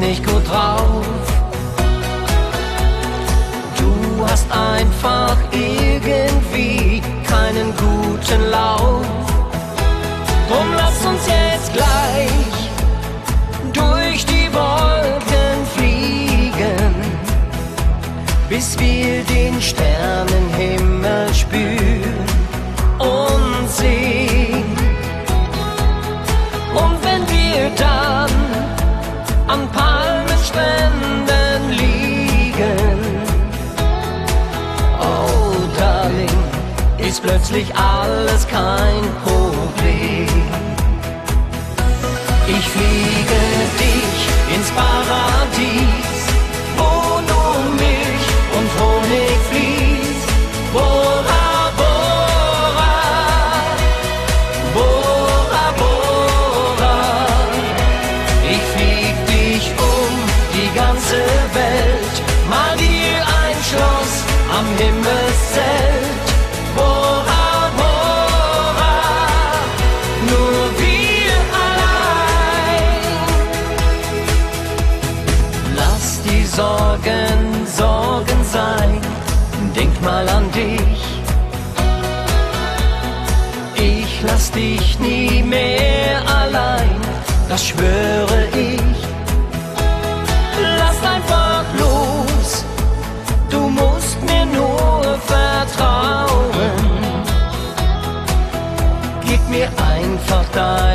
nicht gut drauf. Du hast einfach irgendwie keinen guten Lauf. Drum lass uns jetzt gleich durch die Wolken fliegen, bis wir den Sternenhimmel spüren und sehen. Und wenn wir dann an Palmenstränden liegen, oh Darling, ist plötzlich alles kein Problem. Ich fliege die ganze Welt, mal dir ein Schloss am Himmelszelt. Bora, Bora, nur wir allein. Lass die Sorgen Sorgen sein, denk mal an dich. Ich lass dich nie mehr allein, das schwöre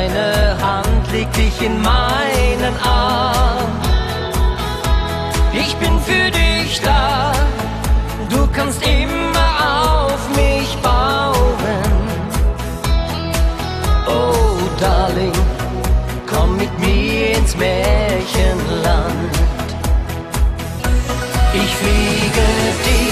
deine Hand, leg dich in meinen Arm. Ich bin für dich da, du kannst immer auf mich bauen. Oh, Darling, komm mit mir ins Märchenland. Ich fliege dich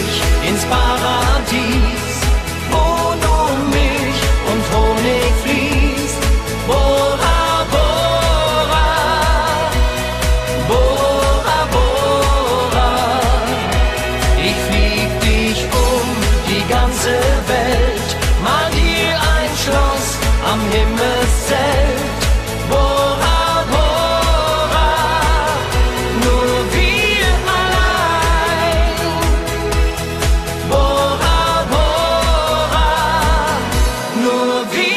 Welt, mal Magie ein Schloss am Himmelszelt. Bora, nur wir allein. Bora, nur wir